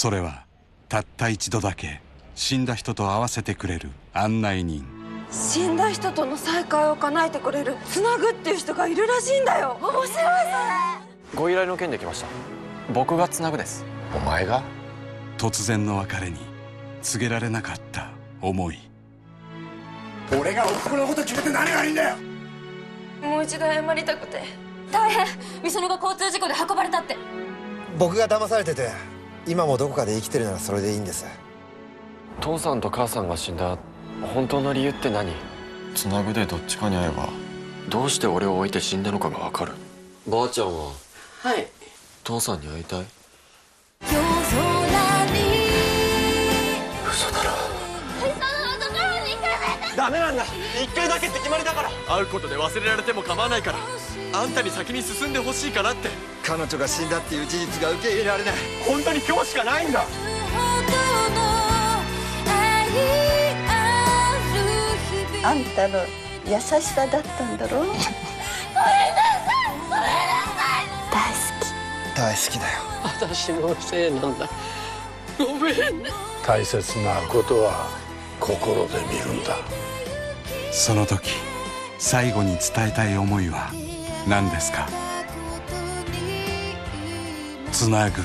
それはたった一度だけ死んだ人と会わせてくれる案内人。死んだ人との再会を叶えてくれるつなぐっていう人がいるらしいんだよ。面白い。それご依頼の件で来ました。僕がつなぐです。お前が？突然の別れに告げられなかった思い。俺がおふくろのこと決めて何がいいんだよ。もう一度謝りたくて大変美園が交通事故で運ばれたって僕が騙されてて今もどこかで生きてるならそれでいいんです。父さんと母さんが死んだ本当の理由って何？つなぐでどっちかに会えば。どうして俺を置いて死んだのかが分かる？ばあちゃんは？はい。父さんに会いたいダメなんだ。一回だけって決まりだから。会うことで忘れられても構わないから。あんたに先に進んでほしいからって。彼女が死んだっていう事実が受け入れられない。本当に今日しかないんだ。あんたの優しさだったんだろう。大好き。だよ。私のせいなんだ。ごめん。大切なことは心で見るんだその時最後に伝えたい思いは何ですかつなぐ